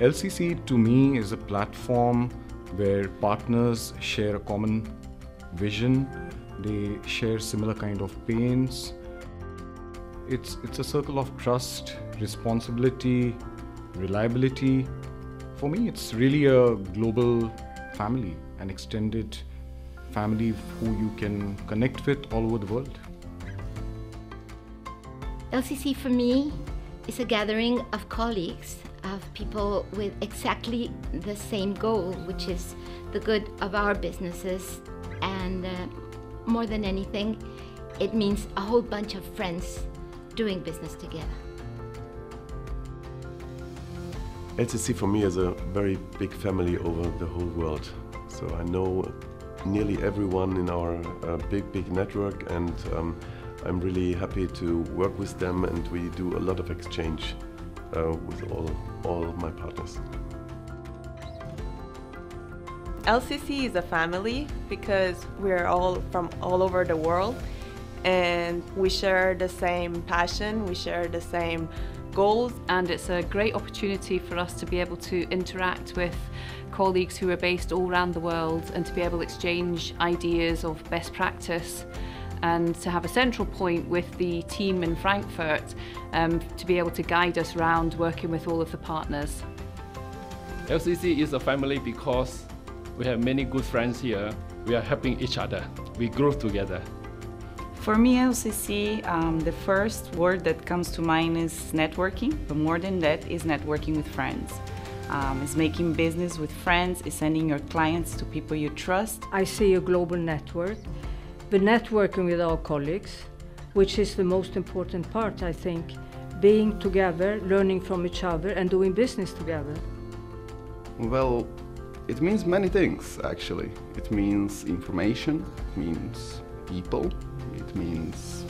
LCC to me is a platform where partners share a common vision, they share similar kind of pains. It's, it's a circle of trust, responsibility, reliability. For me, it's really a global family, an extended family who you can connect with all over the world. LCC for me is a gathering of colleagues of people with exactly the same goal, which is the good of our businesses. And uh, more than anything, it means a whole bunch of friends doing business together. LCC for me is a very big family over the whole world. So I know nearly everyone in our uh, big, big network and um, I'm really happy to work with them and we do a lot of exchange uh, with all, all my partners. LCC is a family because we're all from all over the world and we share the same passion, we share the same goals. And it's a great opportunity for us to be able to interact with colleagues who are based all around the world and to be able to exchange ideas of best practice and to have a central point with the team in Frankfurt um, to be able to guide us around working with all of the partners. LCC is a family because we have many good friends here. We are helping each other. We grow together. For me, LCC, um, the first word that comes to mind is networking, but more than that is networking with friends. Um, is making business with friends, is sending your clients to people you trust. I see a global network but networking with our colleagues, which is the most important part, I think, being together, learning from each other, and doing business together. Well, it means many things, actually. It means information, it means people, it means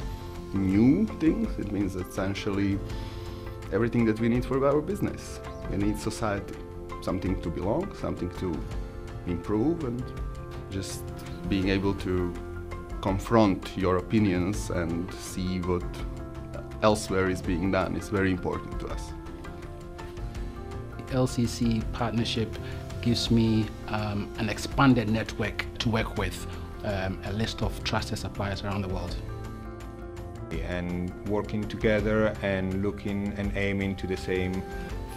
new things, it means essentially everything that we need for our business. We need society, something to belong, something to improve, and just being able to confront your opinions and see what elsewhere is being done is very important to us. The LCC partnership gives me um, an expanded network to work with, um, a list of trusted suppliers around the world. And working together and looking and aiming to the same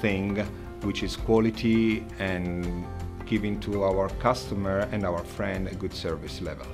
thing, which is quality and giving to our customer and our friend a good service level.